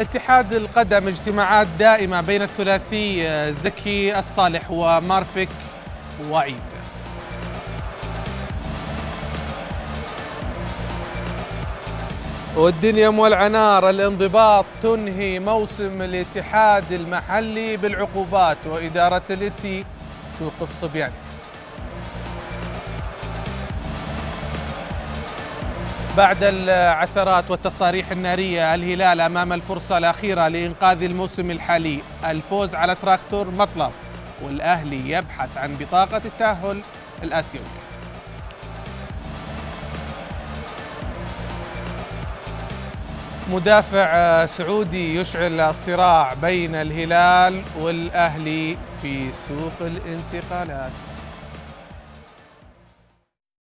اتحاد القدم اجتماعات دائمة بين الثلاثي زكي الصالح ومارفك وعيد. والدنيا مولعة نار الانضباط تنهي موسم الاتحاد المحلي بالعقوبات وإدارة الاتي توقف صبيان بعد العثرات والتصاريح النارية الهلال أمام الفرصة الأخيرة لإنقاذ الموسم الحالي. الفوز على تراكتور مطلب والأهلي يبحث عن بطاقة التأهل الآسيوية. مدافع سعودي يشعل الصراع بين الهلال والأهلي في سوق الانتقالات.